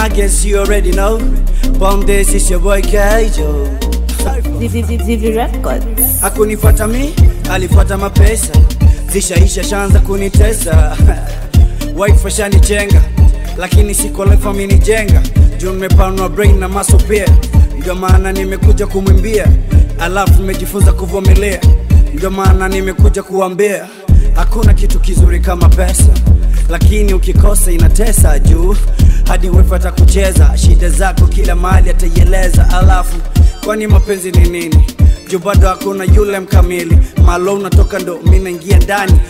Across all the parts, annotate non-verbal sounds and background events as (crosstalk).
I guess you already know. Bomb this is your boy Kaijo. Hakunifuata mi, alifuata mapesa. Zishaisha shanza kunitesa. (laughs) Wife ashanichenga, lakini siko life amenijenga. Juu nimepanua brain na maso pia. Ndio maana nimekuja kumwimbia, alafu nimejifunza kuvumilia. Ndio maana nimekuja kuambia, hakuna kitu kizuri kama pesa, lakini ukikosa inatesa juu. Hadi wewe kucheza shida zako kila mahali ataieleza, alafu kwani mapenzi ni nini? juu bado hakuna yule mkamili, malo unatoka ndo minaingia ndani,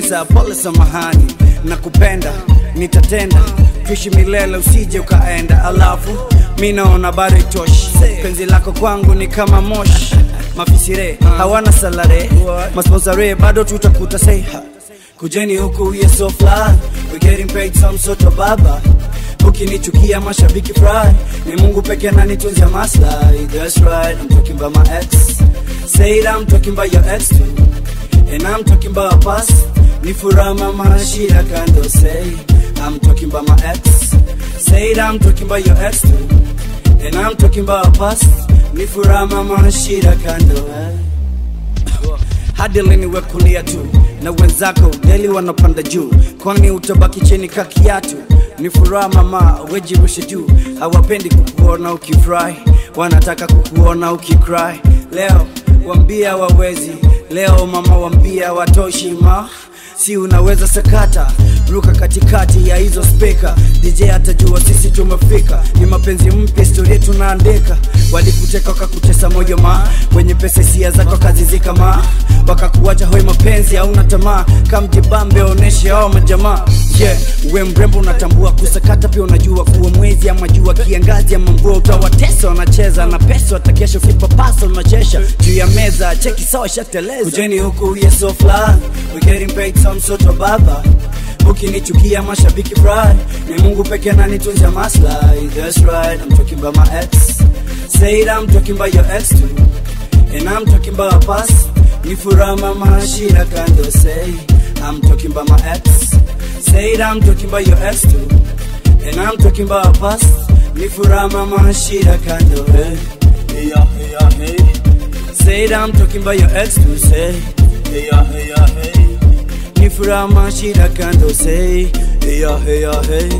za pole, samahani, nakupenda nitatenda, tuishi milele usije ukaenda, alafu mi naona bado itoshi, penzi lako kwangu ni kama moshi, mafisire hawana salare, masponsare bado tutakuta say ha. Kujeni huku we are so fly. We getting paid some sort of baba. Ukinichukia mashabiki fry. Ni Mungu peke ananitunzia maslahi. That's right, I'm talking about my ex. Say it, I'm talking about your ex too. And I'm talking about a past. Ni furaha mama shida kando Say, I'm talking about my ex. Say it, I'm talking about your ex too. And I'm talking about a past. Ni furaha mama shida kando hey hadi lini we kulia tu? Na wenzako deli wanapanda juu, kwani utabaki chini ka? Ni furaha mama, wejirushe juu, hawapendi kukuona ukifurahi, wanataka kukuona ukicry. Leo wambia wawezi, leo mama wambia watoshi ma si unaweza sakata. Ruka katikati ya hizo speka. DJ atajua sisi tumefika? Ni mapenzi mpya historia tunaandika. Walikuteka wakakutesa moyo ma wenye pesa hisia zako kazizika ma. Wakakuacha hoi mapenzi hauna tamaa. Kamjibambe oneshe hao majamaa. Yeah we mrembo unatambua kusakata pia unajua kuwa mwezi ama jua kiangazi ama mvua utawatesa. Wanacheza na pesa watakesha ukipapasa unachesha. Juu ya meza cheki sawa shateleza kujeni huku yeso so fly. We getting paid some sort of baba. Ukinichukia mashabiki fry. Ni mungu peke ananitunza maslahi. That's right i'm talking about my ex. Say it i'm talking about your ex too. And i'm talking about a ni mama shida kando say. I'm talking about my ex. Say it i'm talking about your ex too. And i'm talking about a ni mama kando hey. Hey hey hey. Say it i'm talking about your ex too say Hey ya, hey ya, hey. ni furaha mashida kando say hey ya hey ya hey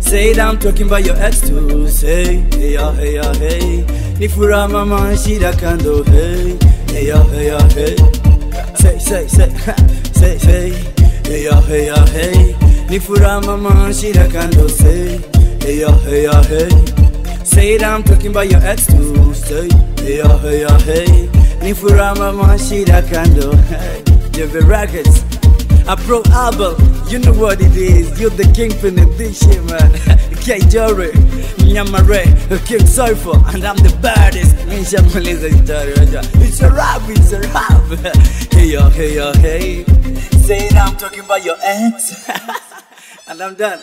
say it I'm talking about your ex too say hey ya hey ya hey ni furaha mama shida kando hey hey ya hey ya hey say say say (laughs) say say hey ya hey ya hey ni furaha mama shida kando say hey ya hey ya hey Say it, I'm talking about your ex too. Say, hey, ya, hey, ya, hey. Ni furaha mama shida kando. (laughs) JV Records. A pro album, you know what it is. You're the kingpin in this shit, man. (laughs) K Jory, Nyamare, King Cypher, and I'm the baddest. Nisha Maliza story. It's a rap, it's a rap. (laughs) Hey yo, hey yo, hey. Say it, I'm talking about your ex. and I'm done.